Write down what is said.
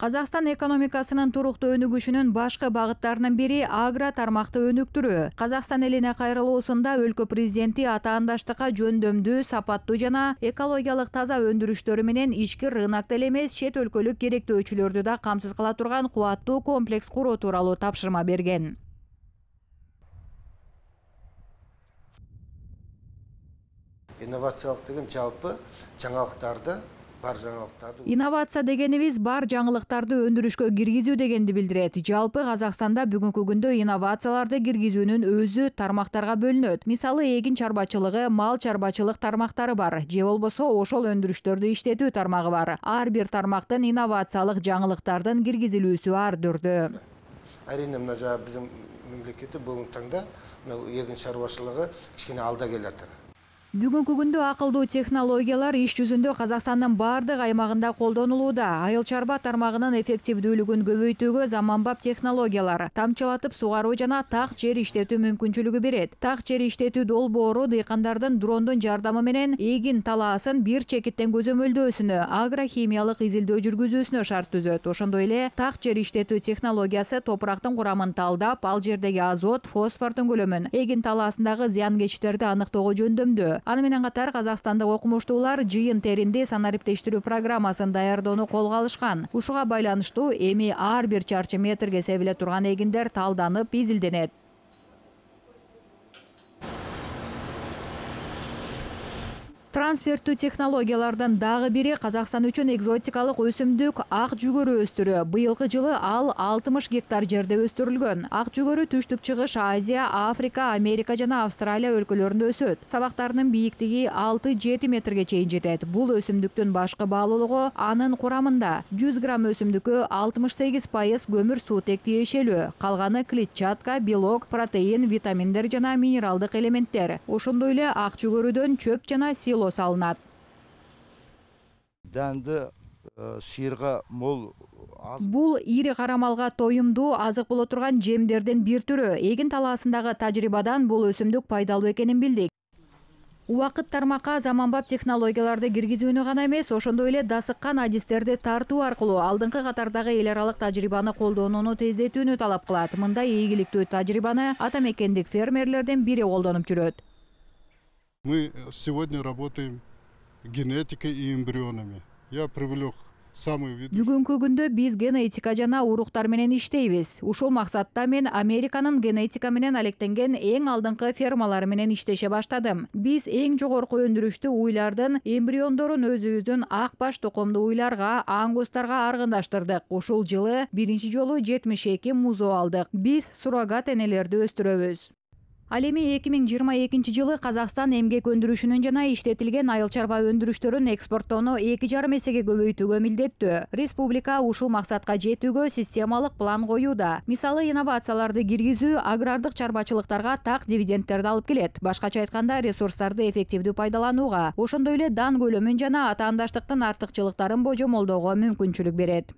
казакстан экономикасынын туруктуу өнүгүшүнүн башкы багыттарынын бири агро тармакты өнүктүрүү. Казакстан элине кайрылуусунда өлкө президенти атаандаштыкка жөндөмдүү сапаттуу жана экологиялык таза өндүрүштөрү менен ички рынокту эле эмес чет өлкөлүк керектөөчүлөрдү да камсыз кыла турган кубаттуу комплекс куруу тууралуу тапшырма берген. Инновациялык деген жалпы жаңалыктарды бар инновация дегенибиз бар жаңылыктарды өндүрүшкө киргизүү дегенди билдирет. Жалпы казакстанда бүгүнкү күндө инновацияларды киргизүүнүн өзү тармактарга бөлүнөт. Мисалы эгин чарбачылыгы мал чарбачылык тармактары бар. Же болбосо ошол өндүрүштөрдү иштетүү тармагы бар. Ар бир тармактын инновациялык жаңылыктардын киргизилүүсү ар түрдүү әрине мына биздин мамлекетте бүгүнкү таңда эгин чарбачылыгы кичине алда келатыр. Бүгүнкү күндө акылдуу технологиялар иш жүзүндө казакстандын баардык аймагында колдонулууда. Айыл чарба тармагынын эффективдүүлүгүн көбөйтүүгө заманбап технологиялар тамчылатып сугаруу жана так жер иштетүү мүмкүнчүлүгү берет. Так жер иштетүү долбоору дыйкандардын дрондун жардамы менен эгин талаасын бир чекиттен көзөмөлдөөсүнө агрохимиялык изилдөө жүргүзүүсүнө шарт түзөт. Ошондой эле так жер иштетүү технологиясы топурактын курамын талдап ал жердеги азот фосфордун көлөмүн эгин талаасындагы зыянкечтерди аныктоого жөндөмдүү аны менен катар казакстандык окумуштуулар жыйын теринди санариптештирүү программасын даярдоону колго алышкан. Ушуга байланыштуу эми ар бир чарчы метрге себиле турган эгиндер талданып изилденет трансферттүү технологиялардын дагы бири казакстан үчүн экзотикалык өсүмдүк ак жүгөрү өстүрүү. Быйылкы жылы ал алтымыш гектар жерде өстүрүлгөн. Ак жүгөрү түштүк чыгыш азия африка америка жана австралия өлкөлөрүндө өсөт. Сабактарынын бийиктиги алты жети метрге чейин жетет. Бул өсүмдүктүн башкы баалуулугу анын курамында. Жүз грамм өсүмдүккө алтымыш сегиз пайыз көмүрсуутек тиешелүү калганы клетчатка белок протеин витаминдер жана минералдык элементтер. Ошондой эле ак жүгөрүдөн чөп жана салынат. Дәнді сыйырга мол бул ири кара малга тоюмдуу азык боло турган жемдердин бир түрү. Эгин талаасындагы тажрыйбадан бул өсүмдүк пайдалуу экенин билдик. Убакыт тармакка заманбап технологияларды киргизүүнү гана эмес ошондой эле дасыккан адистерди тартуу аркылуу алдыңкы катардагы эл аралык тажрыйбаны колдонууну тездетүүнү талап кылат. Мындай ийгиликтүү тажрыйбаны ата мекендик фермерлердин бири колдонуп жүрөт Мы сегодня работаем генетикой и эмбрионами. Я привлек бүгүнкү күндө биз генетика жана уруктар менен иштейбиз ушул максатта мен американын генетика менен алектенген эң алдыңкы фермалары менен иштеше баштадым. Биз эң жогорку өндүрүштүү уйлардын эмбриондорун өзүбүздүн ак баш тукумдуу уйларга ангустарга аргындаштырдык ушул жылы биринчи жолу жетимиш эки музоо алдык биз суррогат энелерди ал эми эки миң жыйырма экинчи жылы казакстан эмгек өндүрүшүнүн жана иштетилген айыл чарба өндүрүштөрүн экспорттоону эки жарым эсеге көбөйтүүгө милдеттүү. Республика ушул максатка жетүүгө системалык план коюуда. Мисалы инновацияларды киргизүү агрардык чарбачылыктарга так дивидендтерди алып келет. Башкача айтканда ресурстарды эффективдүү пайдаланууга ошондой эле дан көлөмүн жана атаандаштыктын артыкчылыктарын божомолдоого мүмкүнчүлүк берет